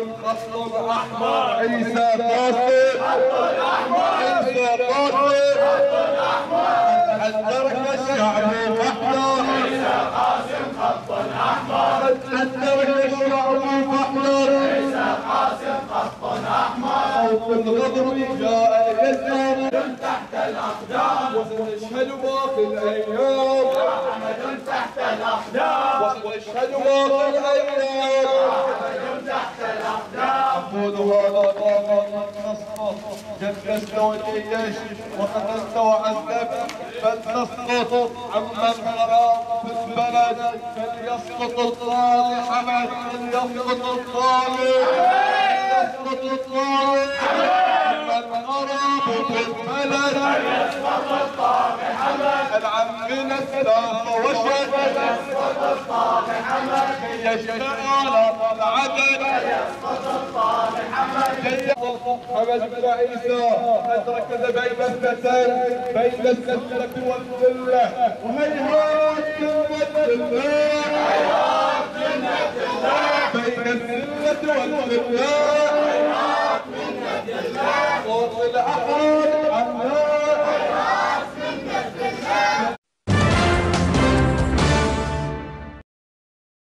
خط أحمر عيسى أحمر عيسى أحمر حذرك الشعب فاحذر عيسى قاسم خط أحمر حذرك الشعب فاحذر عيسى قاسم خط أحمر صوت الغضب جاء اليسار تحت الأقدام وسنشهد باقي الأيام أحمد تحت الأقدام وسنشهد باقي الأيام جلست والجيش وقتلت وعذبت فلتسقط عمن خرى في البلد فليسقط الطاغي حمد فليسقط الطاغي محمد العم نسام وشد يشتغل العدد حمد حمد بن عيسى ان تركز بين مسكتين بين السكنه والذله وهيهات كلمه الله هيهات كلمه الله بين الذله والذله هيهات كلمه الله